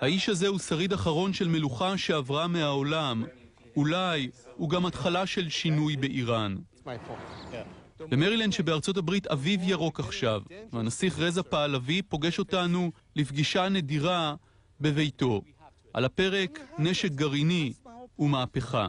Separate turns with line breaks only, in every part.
האיש הזה הוא שריד אחרון של מלוכה שעברה מהעולם. אולי הוא גם התחלה של שינוי באיראן. במרילנד שבארצות הברית אביב ירוק עכשיו, והנסיך רזה פעלבי פוגש אותנו לפגישה נדירה בביתו. על הפרק נשק גרעיני ומהפכה.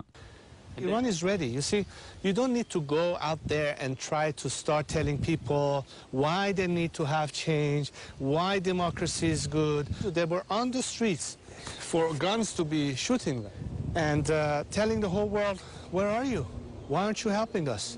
Iran is ready. You see, you don't need to go out there and try to start telling people why they need to have change, why democracy is good. They were on the streets for guns to be shooting them and uh, telling the whole world, where are you? Why aren't you helping us?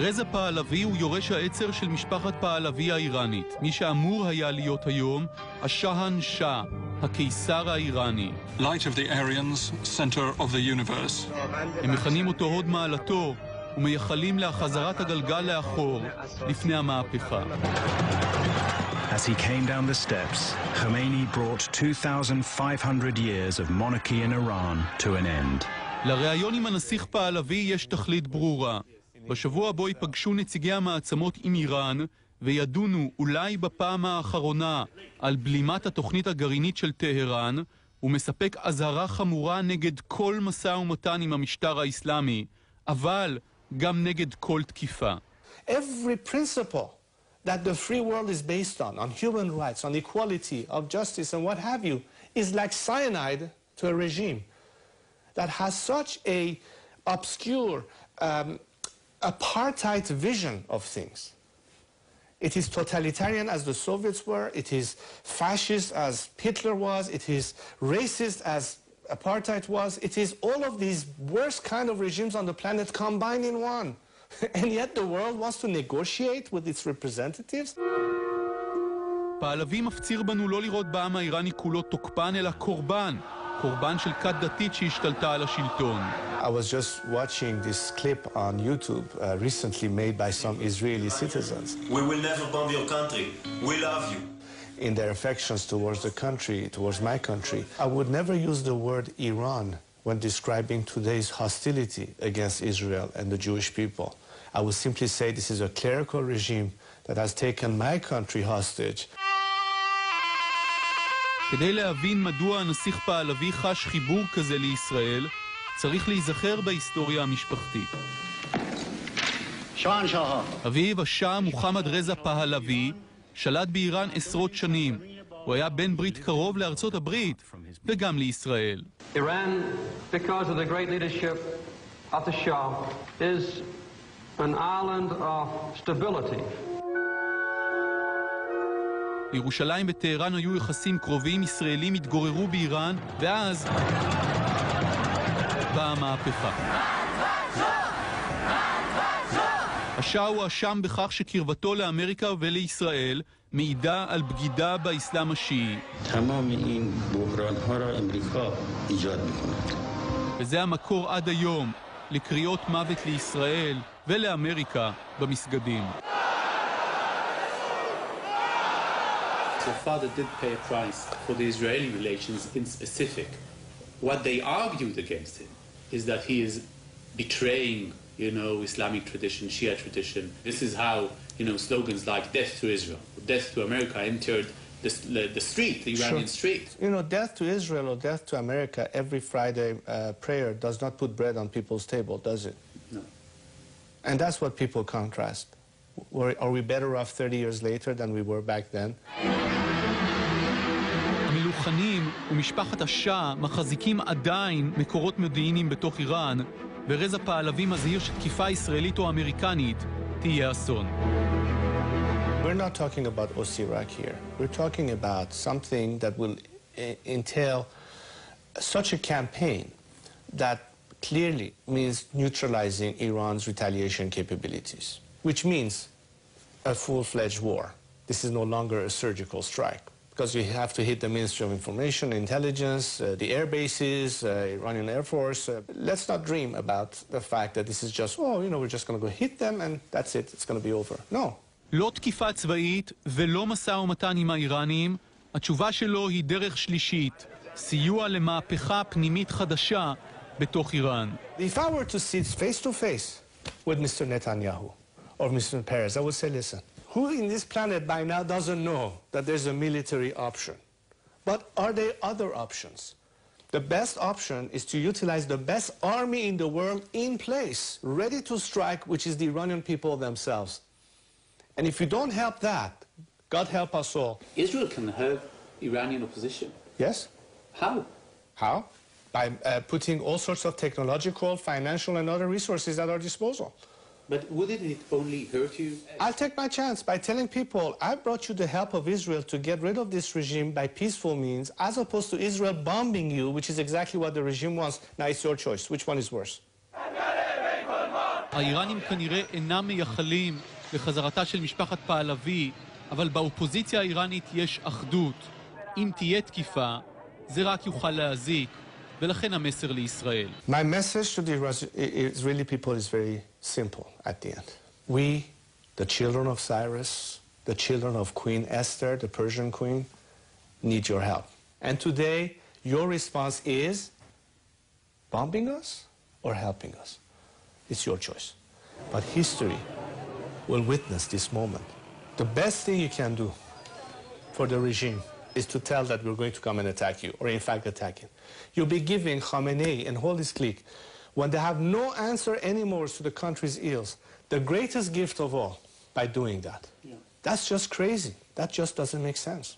רזה פעלבי הוא יורש העצר של משפחת פעלבי האיראנית, מי שאמור היה להיות היום השהן שאה, הקיסר האיראני.
Light of the Aryans, center of the universe.
הם מכנים אותו הוד מעלתו ומייחלים להחזרת הגלגל לאחור לפני המהפכה.
As he came down the steps, Khomeini brought 2,500 years of monarchy in Iran to an end.
לראיון עם הנסיך פעלבי יש תכלית ברורה. בשבוע בו ייפגשו נציגי המעצמות עם איראן וידונו אולי בפעם האחרונה על בלימת התוכנית הגרעינית של טהרן, הוא מספק אזהרה חמורה נגד כל משא ומתן עם המשטר האסלאמי, אבל גם נגד כל תקיפה.
Every principle that the free world is based on, on human rights, on equality, of justice, and what have you, is like cyanide to a regime that has such a obscure um, apartheid vision of things. It is totalitarian as the Soviets were, it is fascist as Hitler was, it is racist as apartheid was, it is all of these worst kind of regimes on the planet combined in one. and yet the world wants to negotiate with its representatives.
פעלבי מפציר בנו לא לראות בעם האיראני כולו תוקפן, אלא קורבן. קורבן של כת דתית שהשתלטה על השלטון.
I was just watching this clip on YouTube uh, recently made by some Israeli citizens
We will never bomb your country. We love you.
in their affections towards the country, towards my country. I would never use the word Iran when describing today's hostility against Israel and the Jewish people. I would simply say this is a clerical regime that has taken my country hostage.
כדי להבין מדוע הנסיך פעלבי חש חיבור כזה לישראל, צריך להיזכר בהיסטוריה המשפחתית. אביו, השאה מוחמד רזה פהלוי, שלט באיראן עשרות שנים. הוא היה בן ברית קרוב לארצות הברית, וגם לישראל.
Iran, because of the great leadership of the Shah, is an island of stability.
לירושלים וטהרן היו יחסים קרובים, ישראלים התגוררו באיראן, ואז... באה המהפכה. השאה הוא אשם בכך שקרבתו לאמריקה ולישראל מעידה על בגידה באסלאם השיעי. וזה המקור עד היום לקריאות מוות לישראל ולאמריקה במסגדים.
So father did pay a price for the Israeli relations in specific. What they argued against him is that he is betraying, you know, Islamic tradition, Shia tradition. This is how, you know, slogans like death to Israel, death to America entered the, the, street, the Iranian street.
You know, death to Israel or death to America every Friday uh, prayer does not put bread on people's table, does it?
No.
And that's what people contrast. Were- Are we better off 30 years later than we were back then?
המלוכנים ומשפחת השאה מחזיקים עדיין מקורות מודיעיניים בתוך איראן, ורזה פעלבי מזהיר שתקיפה ישראלית או אמריקנית תהיה אסון.
We're not talking about Osirak here. We're talking about something that will eh, entail such a campaign that clearly means neutralizing Iran's retaliation capabilities, which means a full-fledged war. This is no longer a surgical strike because you have to hit the Ministry of Information, Intelligence, uh, the air bases, uh, Iranian Air Force. Uh, let's not dream about the fact that this is just, oh, you know, we're just going to go hit them and that's it, it's going to be over. No,
לא תקיפה צבאית ולא משא ומתן עם האיראנים, התשובה שלו היא דרך שלישית, סיוע למהפכה פנימית חדשה בתוך איראן.
If I were to sit face to face with Mr. Netanyahu or Mr. Perez, I would say, listen, who in this planet by now doesn't know that there's a military option? But are there other options? The best option is to utilize the best army in the world in place, ready to strike, which is the Iranian people themselves. And if you don't help that, God help us all.
Israel can hurt Iranian opposition.
Yes?
How?
How? By uh, putting all sorts of technological, financial, and other resources at our disposal.
But wouldn't it only hurt you?
I'll take my chance by telling people I brought you the help of Israel to get rid of this regime by peaceful means, as opposed to Israel bombing you, which is exactly what the regime wants. Now it's your choice. Which one is worse?
האיראנים כנראה אינם מייחלים לחזרתה של משפחת פעלבי, אבל באופוזיציה האיראנית יש אחדות. אם תהיה תקיפה, זה רק יוכל להזיק, ולכן המסר לישראל.
My message to the Israeli people is very simple at the end. We, the children of Cyrus, the children of Queen Esther, the Persian queen, need your help. And today, your response is bombing us or helping us. It's your choice. But history will witness this moment. The best thing you can do for the regime is to tell that we're going to come and attack you, or in fact attack you. You'll be giving Khamenei and all his clique, when they have no answer anymore to the country's ills, the greatest gift of all by doing that.
Yeah.
That's just crazy. That just doesn't make sense.